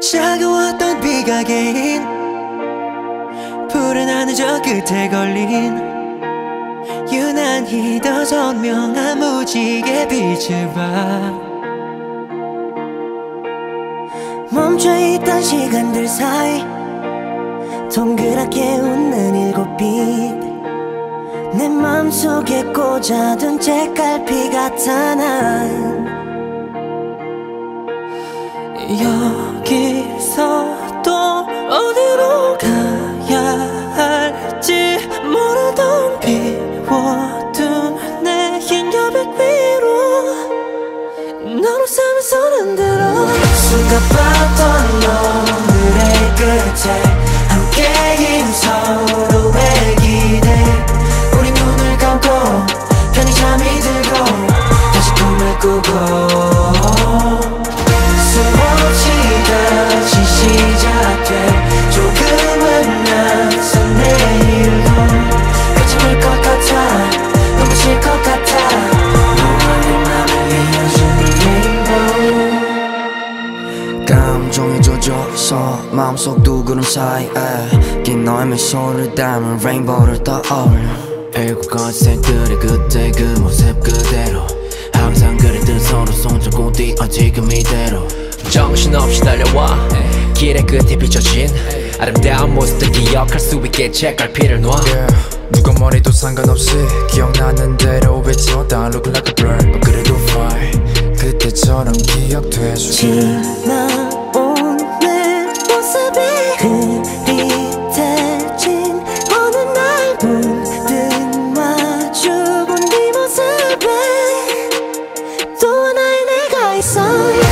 차가웠던 비가 개인. 푸른 하늘 저 끝에 걸린. 유난히 더 선명한 무지개 빛을 봐 멈춰있던 시간들 사이 동그랗게 웃는 일곱 빛 내 맘속에 꽂아둔 책갈피 같아 난 여 너로 삶을 손흔 들어. 순간 봤던 오늘의 끝에 함께인 서로의 기대? 우리 눈을 감고 편히 잠이 들고 다시 꿈을 꾸고 감정이 젖어서 마음속 두 구름 사이에 긴 너의 미소를 담은 레인보우를 떠올려. 일곱 건생들의 그때 그 모습 그대로. 항상 그랬던 서로 손잡고 뛰어 지금 이대로. 정신없이 달려와. 길의 끝에 비춰진 아름다운 모습들 기억할 수 있게 책갈피를 놔 yeah. 누가 머리도 상관없이 기억나는 대로 외쳐 다 Looking like a blur. 그래도 fine 그때처럼 기억돼줘 지 내